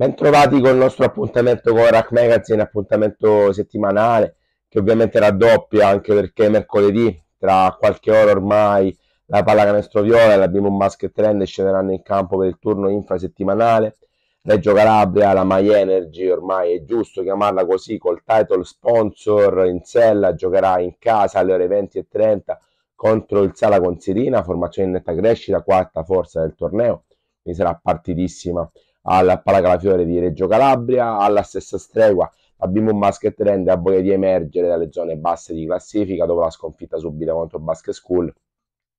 Bentrovati con il nostro appuntamento con Rack Magazine, appuntamento settimanale che ovviamente raddoppia anche perché mercoledì, tra qualche ora ormai, la pallacanestro viola e la Bimon Basket Trend scenderanno in campo per il turno infrasettimanale. Reggio Calabria, la My Energy, ormai è giusto chiamarla così, col title sponsor in sella, giocherà in casa alle ore 20 e 30 contro il Sala Consirina, formazione in netta crescita, quarta forza del torneo, quindi sarà partitissima al Palacalafiore di Reggio Calabria, alla stessa stregua la Bimbo Basket rende a voglia di emergere dalle zone basse di classifica dopo la sconfitta subita contro Basket School,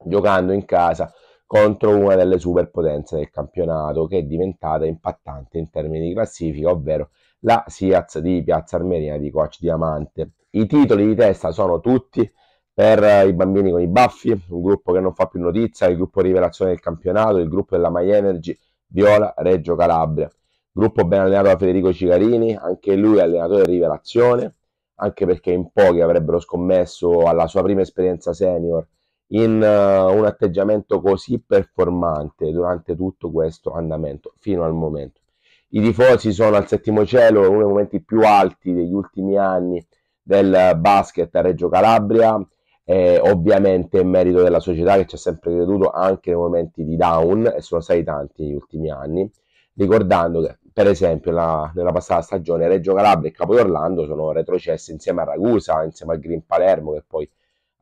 giocando in casa contro una delle superpotenze del campionato che è diventata impattante in termini di classifica, ovvero la Siaz di Piazza Armerina di Coach Diamante. I titoli di testa sono tutti per i bambini con i baffi, un gruppo che non fa più notizia, il gruppo rivelazione del campionato, il gruppo della My Energy, Viola, Reggio Calabria. Gruppo ben allenato da Federico Cicarini, anche lui allenatore rivelazione, anche perché in pochi avrebbero scommesso alla sua prima esperienza senior in uh, un atteggiamento così performante durante tutto questo andamento fino al momento. I tifosi sono al settimo cielo, uno dei momenti più alti degli ultimi anni del basket a Reggio Calabria, eh, ovviamente è merito della società che ci ha sempre creduto anche nei momenti di down e sono stati tanti negli ultimi anni, ricordando che per esempio la, nella passata stagione Reggio Calabria e Capo d'Orlando sono retrocessi insieme a Ragusa, insieme al Green Palermo che poi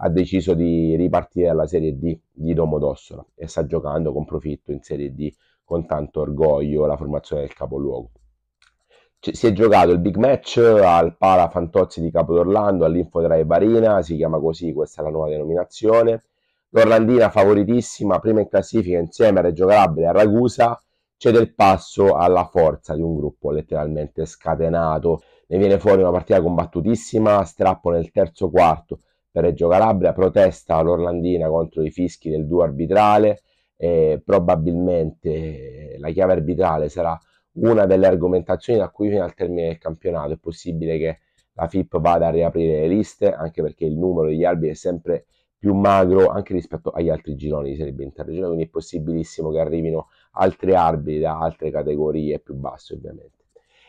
ha deciso di ripartire dalla Serie D di Domodossola e sta giocando con profitto in Serie D con tanto orgoglio la formazione del capoluogo si è giocato il big match al Pala Fantozzi di Capodorlando all'Infodrive Barina, si chiama così, questa è la nuova denominazione. L'Orlandina favoritissima, prima in classifica insieme a Reggio Calabria e a Ragusa, cede il passo alla forza di un gruppo letteralmente scatenato. Ne viene fuori una partita combattutissima, strappo nel terzo quarto per Reggio Calabria, protesta l'Orlandina contro i fischi del duo arbitrale e probabilmente la chiave arbitrale sarà una delle argomentazioni da cui fino al termine del campionato è possibile che la FIP vada a riaprire le liste, anche perché il numero degli arbitri è sempre più magro anche rispetto agli altri gironi di Serie B interregionale, quindi è possibilissimo che arrivino altri arbitri da altre categorie più basse ovviamente.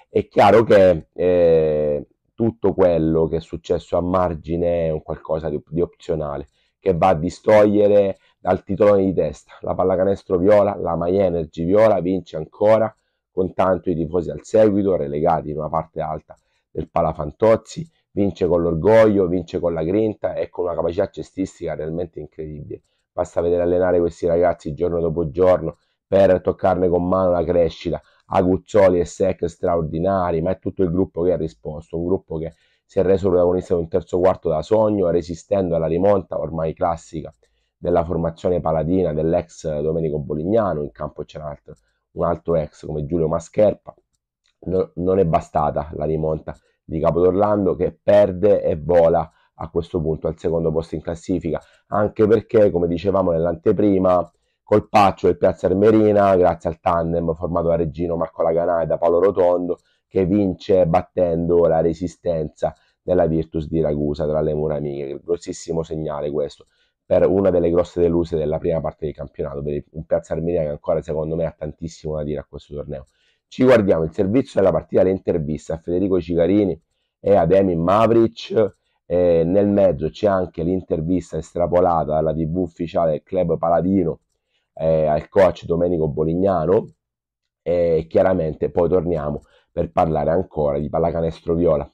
È chiaro che eh, tutto quello che è successo a margine è un qualcosa di, di opzionale, che va a distogliere dal titolone di testa. La pallacanestro viola, la My Energy viola, vince ancora con tanto i tifosi al seguito, relegati in una parte alta del Palafantozzi, vince con l'orgoglio, vince con la grinta e con una capacità cestistica realmente incredibile. Basta vedere allenare questi ragazzi giorno dopo giorno per toccarne con mano la crescita. Aguzzoli e Sec straordinari, ma è tutto il gruppo che ha risposto, un gruppo che si è reso protagonista di un terzo quarto da sogno, resistendo alla rimonta ormai classica della formazione paladina dell'ex Domenico Bolignano, in campo c'era un altro un altro ex come Giulio Mascherpa. No, non è bastata la rimonta di Capodorlando che perde e vola a questo punto al secondo posto in classifica, anche perché, come dicevamo nell'anteprima, col paccio del Piazza Armerina, grazie al tandem formato da Regino Marco Laganà e da Paolo Rotondo, che vince battendo la resistenza della Virtus di Ragusa tra le mura amiche. Grossissimo segnale questo per una delle grosse deluse della prima parte del campionato, per un Piazza Armenia che ancora secondo me ha tantissimo da dire a questo torneo. Ci guardiamo il servizio della partita, le interviste a Federico Cicarini e ad Emin Mavric. E nel mezzo c'è anche l'intervista estrapolata dalla TV ufficiale del club Paladino eh, al coach Domenico Bolignano. E chiaramente poi torniamo per parlare ancora di pallacanestro viola.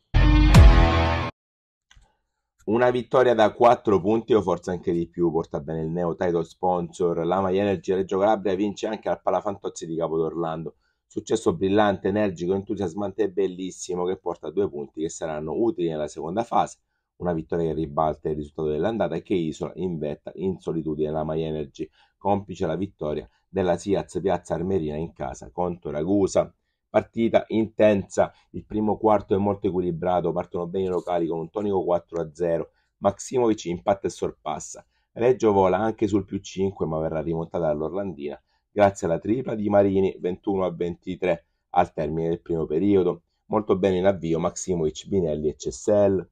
Una vittoria da 4 punti o forse anche di più porta bene il neo title sponsor. La My Energy Reggio Calabria vince anche al Palafantozzi di Capodorlando. Successo brillante, energico, entusiasmante e bellissimo che porta a due punti che saranno utili nella seconda fase. Una vittoria che ribalta il risultato dell'andata e che isola in vetta in solitudine la My Energy, complice la vittoria della Siaz Piazza Armerina in casa contro Ragusa partita intensa, il primo quarto è molto equilibrato, partono bene i locali con un tonico 4-0, Maximovic impatta e sorpassa, Reggio vola anche sul più 5 ma verrà rimontata dall'Orlandina grazie alla tripla di Marini 21-23 al termine del primo periodo, molto bene in avvio Maximovic, Binelli e Cessel,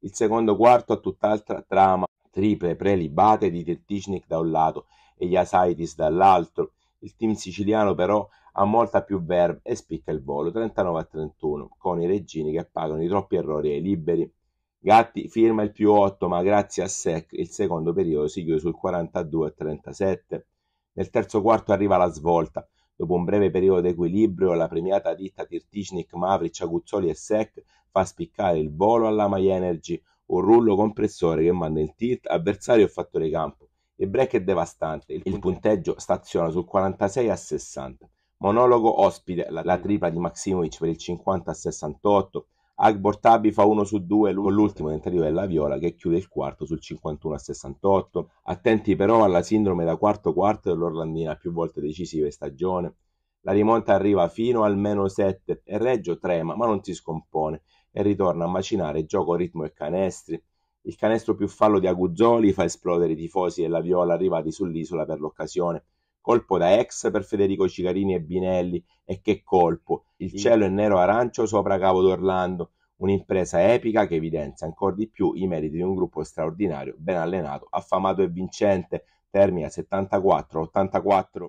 il secondo quarto ha tutt'altra trama, triple prelibate di Tetticnik da un lato e Jasaitis dall'altro, il team siciliano però ha molta più verve e spicca il volo 39 a 31 con i reggini che pagano i troppi errori ai liberi. Gatti firma il più 8 ma grazie a Sec il secondo periodo si chiude sul 42 a 37. Nel terzo quarto arriva la svolta. Dopo un breve periodo di equilibrio la premiata ditta Tirtishnik, Mavric, Aguzzoli e Sec fa spiccare il volo alla My Energy, un rullo compressore che manda il tilt avversario e fattore campo. Il break è devastante, il punteggio staziona sul 46 a 60. Monologo ospite la, la tripla di Maximovic per il 50 a 68. Agbor Tabi fa 1 su 2 con l'ultimo tentativo della Viola che chiude il quarto sul 51 a 68. Attenti però alla sindrome da quarto quarto dell'Orlandina più volte decisiva in stagione. La rimonta arriva fino al meno 7 e Reggio trema ma non si scompone e ritorna a macinare gioco, ritmo e canestri. Il canestro più fallo di Aguzzoli fa esplodere i tifosi della Viola arrivati sull'isola per l'occasione colpo da ex per Federico Cicarini e Binelli. E che colpo, il cielo è nero-arancio sopra Cavo d'Orlando, un'impresa epica che evidenzia ancora di più i meriti di un gruppo straordinario, ben allenato, affamato e vincente, termina 74-84.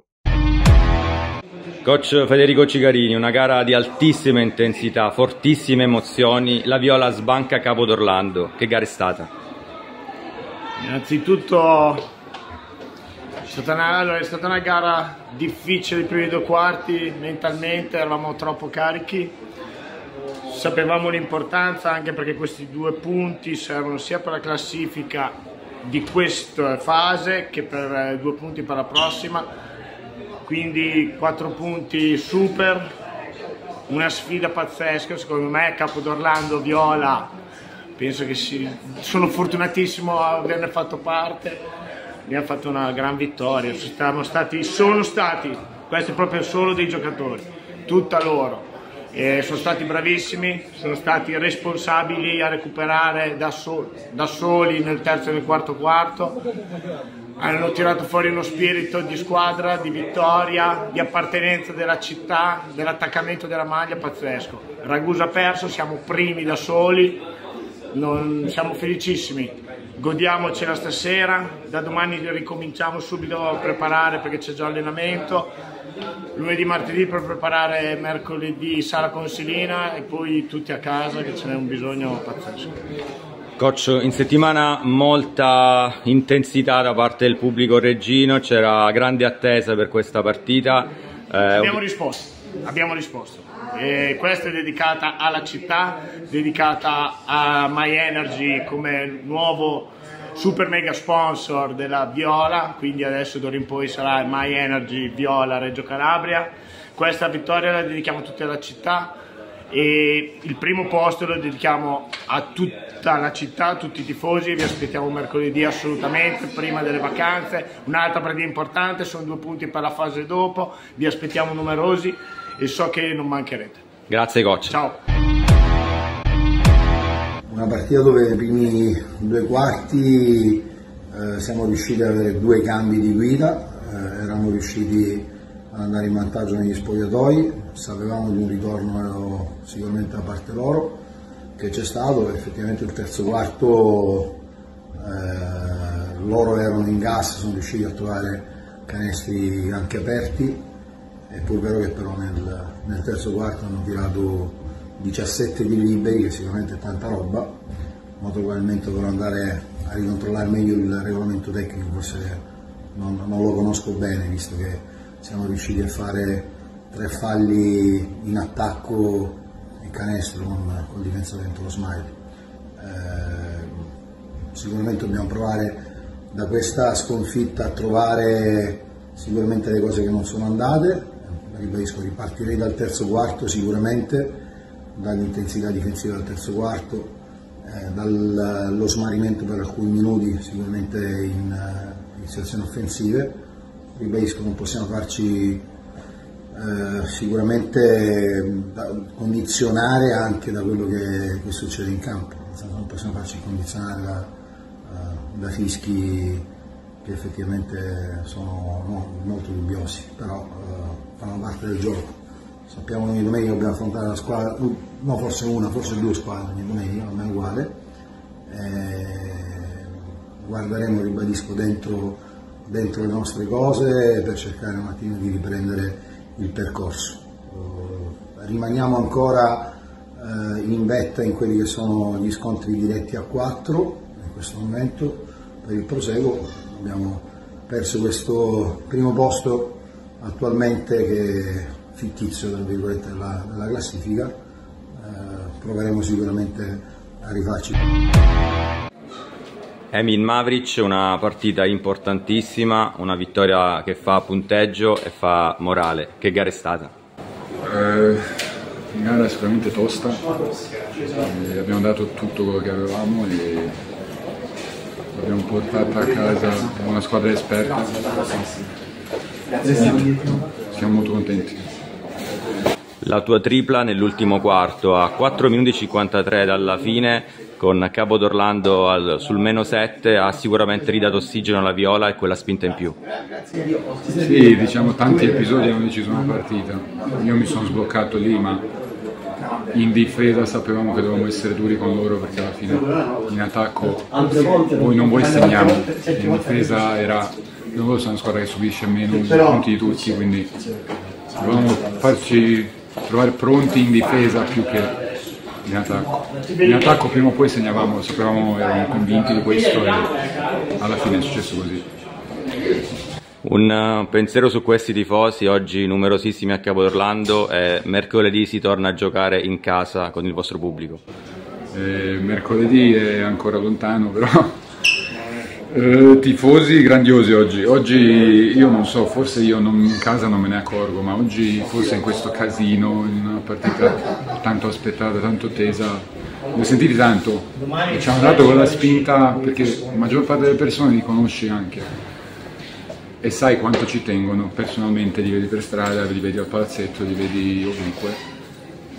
Coach Federico Cicarini, una gara di altissima intensità, fortissime emozioni, la Viola sbanca Capo d'Orlando, che gara è stata? Innanzitutto è stata, una, allora, è stata una gara difficile i primi due quarti, mentalmente eravamo troppo carichi, sapevamo l'importanza anche perché questi due punti servono sia per la classifica di questa fase che per eh, due punti per la prossima, quindi quattro punti super, una sfida pazzesca, secondo me Capo d'Orlando, Viola, penso che si, sono fortunatissimo a averne fatto parte abbiamo fatto una gran vittoria, stati, sono stati, questi proprio solo dei giocatori, tutta loro. E sono stati bravissimi, sono stati responsabili a recuperare da, so, da, soli nel terzo e nel quarto quarto, hanno tirato fuori uno spirito di squadra, di vittoria, di appartenenza della città, dell'attaccamento della maglia pazzesco. Ragusa ha perso, siamo primi da soli, non, siamo felicissimi godiamocela stasera, da domani ricominciamo subito a preparare perché c'è già allenamento, lunedì, martedì per preparare mercoledì sala consilina e poi tutti a casa che ce n'è un bisogno pazzesco. Coach, in settimana molta intensità da parte del pubblico reggino, c'era grande attesa per questa partita. Eh, abbiamo risposto, abbiamo risposto. E questa è dedicata alla città, dedicata a My Energy come nuovo super mega sponsor della Viola, quindi adesso d'ora in poi sarà My Energy Viola Reggio Calabria. Questa vittoria la dedichiamo a tutta la città e il primo posto lo dedichiamo a tutta la città, a tutti i tifosi, vi aspettiamo mercoledì assolutamente, prima delle vacanze. Un'altra partita importante, sono due punti per la fase dopo, vi aspettiamo numerosi e so che non mancherete. Grazie coach. Ciao. Una partita dove nei primi due quarti eh, siamo riusciti ad avere due cambi di guida, eh, eravamo riusciti ad andare in vantaggio negli spogliatoi, sapevamo di un ritorno sicuramente da parte loro che c'è stato, effettivamente il terzo quarto eh, loro erano in gas, sono riusciti a trovare canestri anche aperti è pur vero che però nel, nel terzo quarto hanno tirato 17 di liberi, che sicuramente è tanta roba, molto probabilmente dovrò andare a ricontrollare meglio il regolamento tecnico, forse non, non, lo conosco bene, visto che siamo riusciti a fare tre falli in attacco e canestro con, con difensore dentro lo smile. Eh, sicuramente dobbiamo provare da questa sconfitta a trovare sicuramente le cose che non sono andate, ribadisco, ripartirei dal terzo quarto sicuramente, dall'intensità difensiva del terzo quarto, eh, dallo smarrimento per alcuni minuti sicuramente in, eh, in situazioni offensive, ribadisco non possiamo farci eh, sicuramente condizionare anche da quello che, che, succede in campo, non possiamo farci condizionare da, uh, da fischi che effettivamente sono no, molto dubbiosi, però uh, fanno parte del gioco. Sappiamo che domenica dobbiamo affrontare la squadra, no forse una, forse due squadre ogni domenica, non è uguale. Eh, guarderemo, ribadisco, dentro, dentro, le nostre cose per cercare un attimo di riprendere il percorso. Rimaniamo ancora uh, in vetta in quelli che sono gli scontri diretti a 4 in questo momento per il proseguo. Abbiamo perso questo primo posto attualmente che è fittizio della, della classifica. Uh, proveremo sicuramente a rifarci. Emin Mavric, una partita importantissima, una vittoria che fa punteggio e fa morale. Che gara è stata? Eh, gara sicuramente tosta, eh, abbiamo dato tutto quello che avevamo e l'abbiamo portata a casa una squadra esperta. Siamo molto contenti. La tua tripla nell'ultimo quarto a 4 minuti e 53 dalla fine con Cabo d'Orlando al, sul meno 7 ha sicuramente ridato ossigeno alla Viola e quella spinta in più. Sì, diciamo tanti episodi hanno deciso una partita. Io mi sono sbloccato lì, ma in difesa sapevamo che dovevamo essere duri con loro perché alla fine in attacco voi non voi segniamo, in difesa era loro sono una squadra che subisce meno punti di tutti, quindi dovevamo farci trovare pronti in difesa più che in attacco. In attacco prima o poi segnavamo, sapevamo, eravamo convinti di questo e alla fine è successo così. Un uh, pensiero su questi tifosi, oggi numerosissimi a Capo d'Orlando e mercoledì si torna a giocare in casa con il vostro pubblico. Eh, mercoledì è ancora lontano però eh, tifosi grandiosi oggi. Oggi io non so, forse io non, in casa non me ne accorgo, ma oggi forse in questo casino, in una partita tanto aspettata, tanto tesa, li ho sentiti tanto. E ci hanno dato quella spinta perché la maggior parte delle persone li conosci anche e sai quanto ci tengono. Personalmente li vedi per strada, li vedi al palazzetto, li vedi ovunque.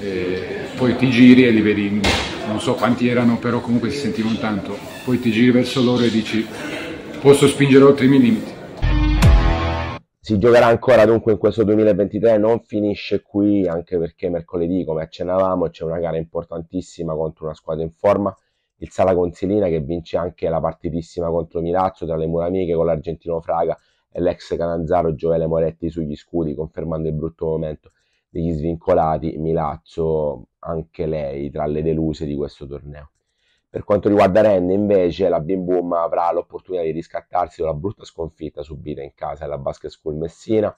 E poi ti giri e li vedi non so quanti erano, però comunque si sentivano tanto. Poi ti giri verso loro e dici posso spingere oltre i miei limiti. Si giocherà ancora dunque in questo 2023, non finisce qui anche perché mercoledì, come accennavamo, c'è una gara importantissima contro una squadra in forma, il Sala Consilina che vince anche la partitissima contro Milazzo tra le mura amiche con l'argentino Fraga e l'ex Cananzaro Gioele Moretti sugli scudi, confermando il brutto momento degli svincolati, Milazzo anche lei tra le deluse di questo torneo. Per quanto riguarda Rende, invece, la Bim Boom avrà l'opportunità di riscattarsi dalla brutta sconfitta subita in casa alla Basket School Messina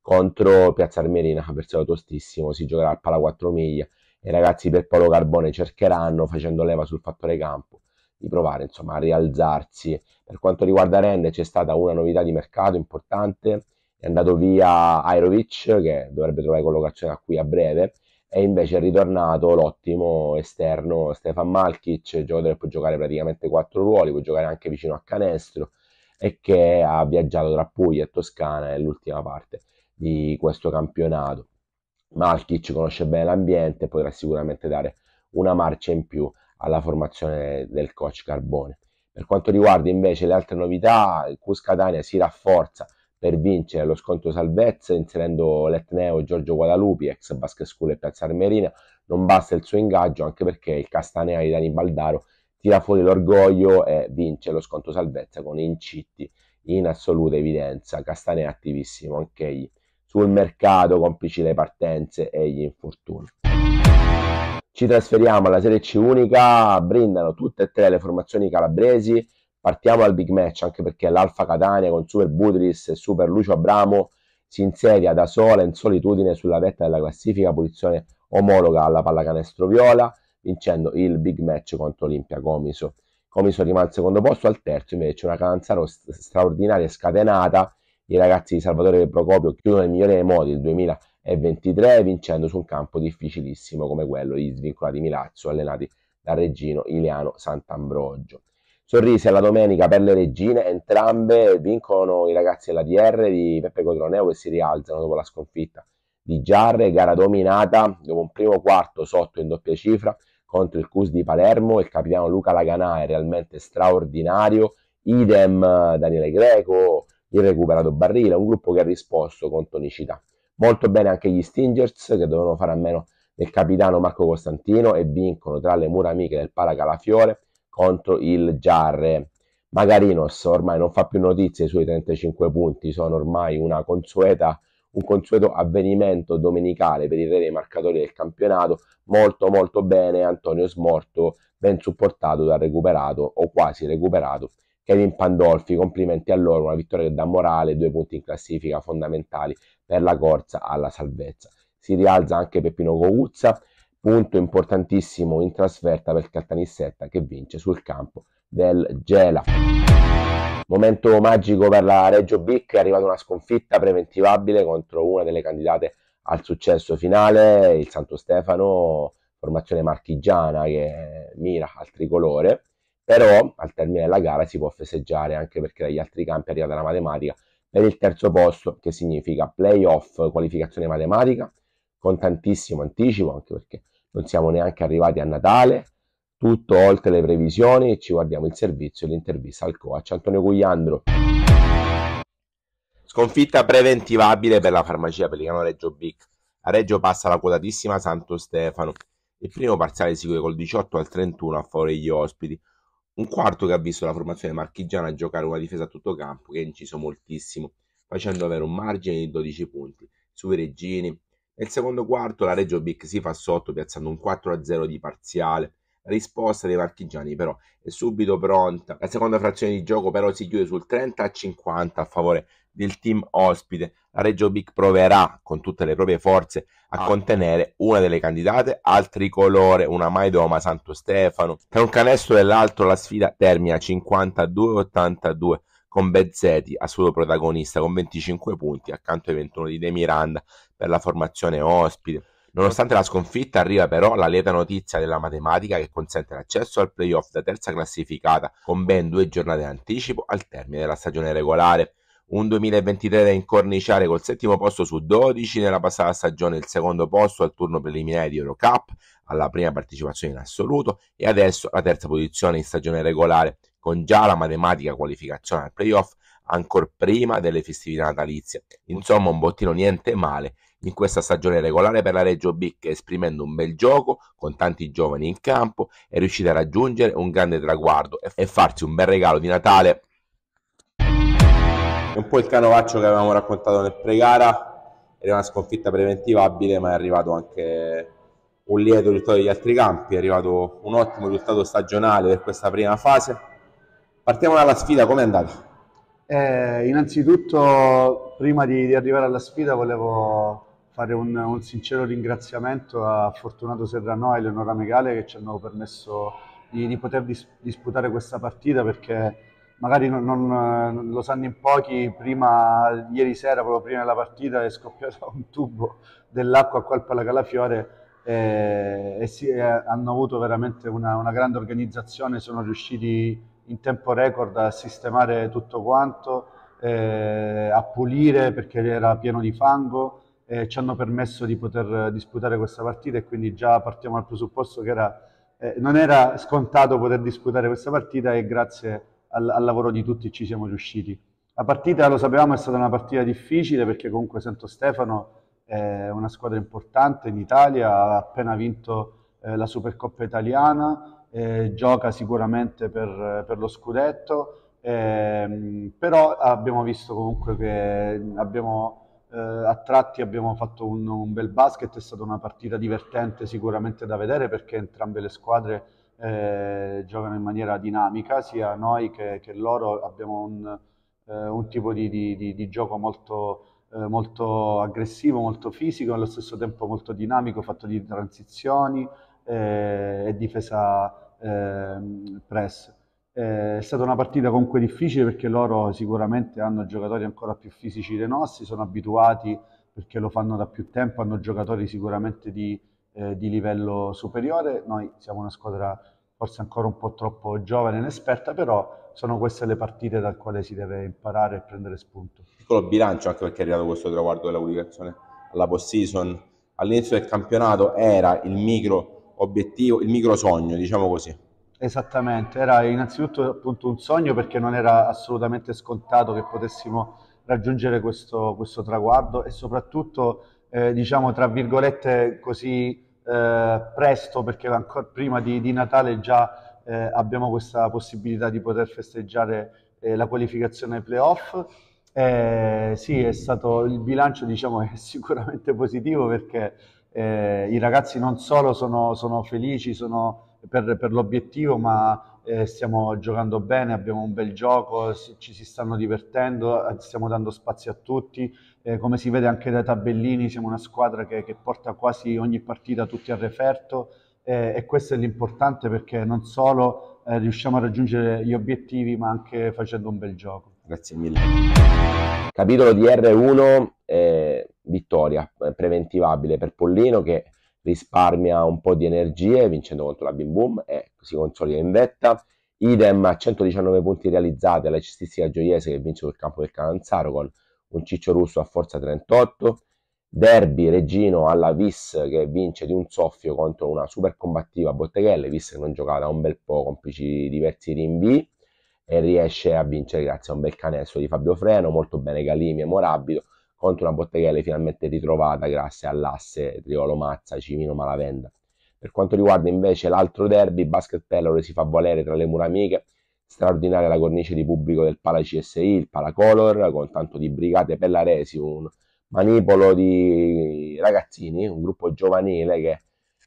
contro Piazza Armerina, avversario tostissimo, si giocherà al Pala 4 miglia e i ragazzi per Paolo Carbone cercheranno, facendo leva sul fattore campo, di provare insomma, a rialzarsi. Per quanto riguarda Rende c'è stata una novità di mercato importante, è andato via Airovic che dovrebbe trovare collocazione a qui a breve e invece è ritornato l'ottimo esterno Stefan Malkic, giocatore che può giocare praticamente quattro ruoli, può giocare anche vicino a canestro e che ha viaggiato tra Puglia e Toscana nell'ultima parte di questo campionato. Malkic conosce bene l'ambiente e potrà sicuramente dare una marcia in più alla formazione del coach Carbone. Per quanto riguarda invece le altre novità, il Cus Catania si rafforza per vincere lo scontro salvezza inserendo l'Etneo Giorgio Guadalupi, ex Basket School e Piazza Armerina. Non basta il suo ingaggio anche perché il Castanea di Dani Baldaro tira fuori l'orgoglio e vince lo sconto salvezza con Incitti in assoluta evidenza. Castanea attivissimo anche egli sul mercato, complici le partenze e gli infortuni. Ci trasferiamo alla Serie C unica, brindano tutte e tre le formazioni calabresi Partiamo dal big match, anche perché l'Alfa Catania con Super Budris e Super Lucio Abramo si insedia da sola in solitudine sulla vetta della classifica, posizione omologa alla pallacanestro viola, vincendo il big match contro Olimpia Comiso. Comiso rimane al secondo posto, al terzo invece una Calanzaro straordinaria e scatenata. I ragazzi di Salvatore Procopio chiudono nel migliore dei modi il 2023, vincendo su un campo difficilissimo come quello di Svincolati Milazzo, allenati dal reggino Iliano Sant'Ambrogio. Sorrisi alla domenica per le regine, entrambe vincono i ragazzi della DR di Peppe Cotroneo che si rialzano dopo la sconfitta di Giarre, gara dominata dopo un primo quarto sotto in doppia cifra contro il Cus di Palermo, il capitano Luca Laganà è realmente straordinario, idem Daniele Greco, il recuperato Barrile, un gruppo che ha risposto con tonicità. Molto bene anche gli Stingers che dovevano fare a meno del capitano Marco Costantino e vincono tra le mura amiche del Paracalafiore contro il Giarre. Magarinos ormai non fa più notizie, i suoi 35 punti sono ormai consueta un consueto avvenimento domenicale per il re dei marcatori del campionato, molto molto bene Antonio Smorto, ben supportato dal recuperato o quasi recuperato Kevin Pandolfi, complimenti a loro, una vittoria che dà morale, due punti in classifica fondamentali per la corsa alla salvezza. Si rialza anche Peppino Coguzza, punto importantissimo in trasferta per Caltanissetta che vince sul campo del Gela. Momento magico per la Reggio Bic, è arrivata una sconfitta preventivabile contro una delle candidate al successo finale, il Santo Stefano, formazione marchigiana che mira al tricolore, però al termine della gara si può festeggiare anche perché dagli altri campi è arrivata la matematica per il terzo posto, che significa playoff qualificazione matematica, con tantissimo anticipo, anche perché non siamo neanche arrivati a Natale, tutto oltre le previsioni ci guardiamo il servizio e l'intervista al coach Antonio Gugliandro. Sconfitta preventivabile per la farmacia Pellicano Reggio Bic. A Reggio passa la quotatissima Santo Stefano. Il primo parziale si chiude col 18 al 31 a favore degli ospiti. Un quarto che ha visto la formazione marchigiana giocare una difesa a tutto campo che ha inciso moltissimo, facendo avere un margine di 12 punti sui reggini. Nel secondo quarto la Reggio Bic si fa sotto piazzando un 4-0 di parziale la risposta dei marchigiani però è subito pronta. La seconda frazione di gioco però si chiude sul 30 a 50 a favore del team ospite. La Reggio Big proverà con tutte le proprie forze a ah. contenere una delle candidate al tricolore, una Maidoma Santo Stefano. Tra un canestro e l'altro la sfida termina 52-82 con Bezzetti assoluto protagonista con 25 punti accanto ai 21 di De Miranda per la formazione ospite. Nonostante la sconfitta arriva però la lieta notizia della matematica che consente l'accesso al playoff da terza classificata con ben due giornate di anticipo al termine della stagione regolare. Un 2023 da incorniciare col settimo posto su 12 nella passata stagione, il secondo posto al turno preliminare di Eurocup, alla prima partecipazione in assoluto e adesso la terza posizione in stagione regolare con già la matematica qualificazione al playoff ancora prima delle festività natalizie. Insomma un bottino niente male in questa stagione regolare per la Reggio B che esprimendo un bel gioco con tanti giovani in campo è riuscita a raggiungere un grande traguardo e farsi un bel regalo di Natale. È un po' il canovaccio che avevamo raccontato nel pre-gara, era una sconfitta preventivabile ma è arrivato anche un lieto risultato degli altri campi, è arrivato un ottimo risultato stagionale per questa prima fase. Partiamo dalla sfida, com'è andata? Eh, innanzitutto, prima di, di, arrivare alla sfida, volevo fare un, un, sincero ringraziamento a Fortunato Serrano e Eleonora Megale che ci hanno permesso di, di poter dis, disputare questa partita perché magari non, non, lo sanno in pochi, prima, ieri sera, proprio prima della partita, è scoppiato un tubo dell'acqua qua al Palacalafiore e, e, e hanno avuto veramente una, una, grande organizzazione, sono riusciti in tempo record a sistemare tutto quanto, eh, a pulire perché era pieno di fango eh, ci hanno permesso di poter disputare questa partita e quindi già partiamo dal presupposto che era, eh, non era scontato poter disputare questa partita e grazie al, al, lavoro di tutti ci siamo riusciti. La partita, lo sapevamo, è stata una partita difficile perché comunque Santo Stefano è una squadra importante in Italia, ha appena vinto eh, la Supercoppa italiana, eh, gioca sicuramente per, per lo scudetto, ehm, però abbiamo visto comunque che abbiamo eh, a tratti abbiamo fatto un, un, bel basket, è stata una partita divertente sicuramente da vedere perché entrambe le squadre eh, giocano in maniera dinamica, sia noi che, che loro abbiamo un, eh, un tipo di, di, di, gioco molto, eh, molto aggressivo, molto fisico, allo stesso tempo molto dinamico, fatto di transizioni eh, e difesa ehm, press. Eh, è stata una partita comunque difficile perché loro sicuramente hanno giocatori ancora più fisici dei nostri, sono abituati perché lo fanno da più tempo, hanno giocatori sicuramente di, eh, di livello superiore. Noi siamo una squadra forse ancora un po' troppo giovane e inesperta, però sono queste le partite dal quale si deve imparare e prendere spunto. Piccolo bilancio anche perché è arrivato questo traguardo della qualificazione alla post-season. All'inizio del campionato era il micro obiettivo, il micro sogno, diciamo così Esattamente, era innanzitutto appunto un sogno perché non era assolutamente scontato che potessimo raggiungere questo, questo traguardo e soprattutto, eh, diciamo, tra virgolette così eh, presto, perché ancora prima di, di Natale già eh, abbiamo questa possibilità di poter festeggiare eh, la qualificazione playoff. Eh, sì, è stato, il bilancio diciamo, è sicuramente positivo perché eh, i ragazzi non solo sono, sono felici sono per, per l'obiettivo, ma eh, stiamo giocando bene, abbiamo un bel gioco, ci si stanno divertendo, eh, stiamo dando spazio a tutti. Eh, come si vede anche dai tabellini, siamo una squadra che, che porta quasi ogni partita tutti a referto eh, e questo è l'importante perché non solo eh, riusciamo a raggiungere gli obiettivi, ma anche facendo un bel gioco. Grazie mille. Capitolo di R1, eh, vittoria preventivabile per Pollino che risparmia un po' di energie vincendo contro la Bim Boom e si consolida in vetta. Idem a 119 punti realizzati alla cestistica gioiese che vince sul campo del Calanzaro con un Ciccio Russo a forza 38. Derby Regino alla Vis che vince di un soffio contro una super combattiva Botteghelle, Vis che non giocava da un bel po', complici diversi rinvii e riesce a vincere grazie a un bel canestro di Fabio Freno, molto bene Galimi e Morabito, contro una Botteghelle finalmente ritrovata grazie all'asse Triolo Mazza, Cimino Malavenda. Per quanto riguarda invece l'altro derby, Basket Pellore si fa valere tra le mura amiche, straordinaria la cornice di pubblico del Pala CSI, il Pala Color, con tanto di brigate pellaresi, un manipolo di ragazzini, un gruppo giovanile che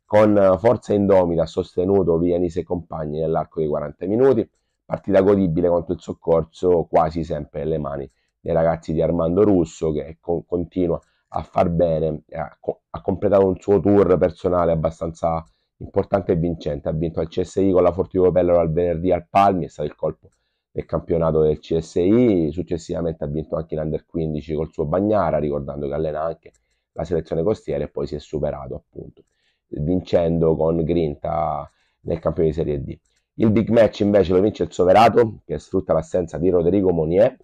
con forza indomita ha sostenuto Vianise e compagni nell'arco dei 40 minuti, partita godibile contro il soccorso quasi sempre nelle mani dei ragazzi di Armando Russo che con, continua a far bene, ha, ha, completato un suo tour personale abbastanza importante e vincente, ha vinto al CSI con la Fortivo Pellaro al venerdì al Palmi, è stato il colpo del campionato del CSI, successivamente ha vinto anche in Under 15 col suo Bagnara, ricordando che allena anche la selezione costiera e poi si è superato appunto, vincendo con grinta nel campione di Serie D. Il big match invece lo vince il Soverato, che sfrutta l'assenza di Rodrigo Monier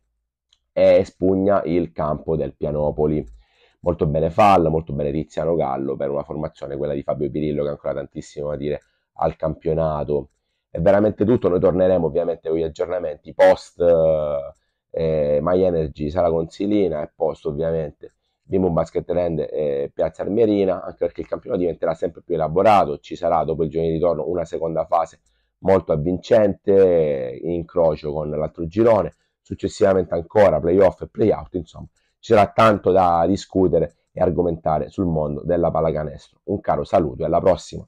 e espugna il campo del Pianopoli. Molto bene Fall, molto bene Tiziano Gallo per una formazione, quella di Fabio Pirillo, che ha ancora tantissimo da dire al campionato. È veramente tutto, noi torneremo ovviamente con gli aggiornamenti post eh, My Energy, Sala Consilina e post ovviamente Bimbo Basket Land e Piazza Armerina, anche perché il campionato diventerà sempre più elaborato, ci sarà dopo il giorno di ritorno una seconda fase molto avvincente in incrocio con l'altro girone, successivamente ancora playoff e playout, insomma ci sarà tanto da discutere e argomentare sul mondo della pallacanestro. Un caro saluto e alla prossima!